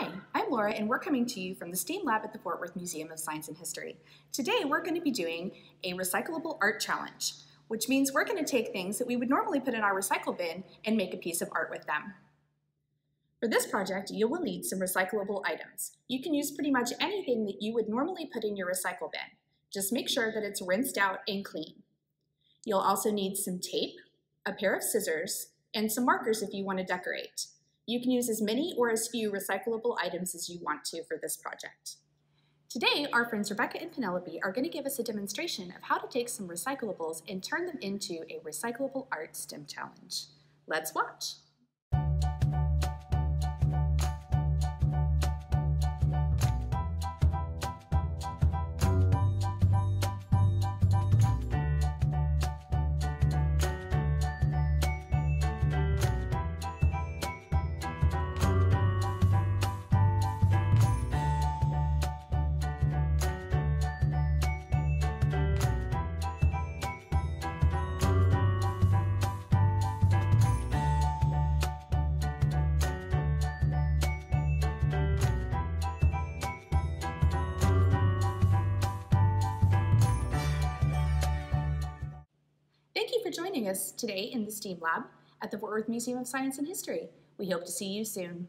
Hi, I'm Laura and we're coming to you from the STEAM Lab at the Fort Worth Museum of Science and History. Today we're going to be doing a recyclable art challenge, which means we're going to take things that we would normally put in our recycle bin and make a piece of art with them. For this project, you will need some recyclable items. You can use pretty much anything that you would normally put in your recycle bin. Just make sure that it's rinsed out and clean. You'll also need some tape, a pair of scissors, and some markers if you want to decorate. You can use as many or as few recyclable items as you want to for this project. Today, our friends Rebecca and Penelope are going to give us a demonstration of how to take some recyclables and turn them into a recyclable art STEM challenge. Let's watch! You for joining us today in the STEAM Lab at the Fort Worth Museum of Science and History. We hope to see you soon.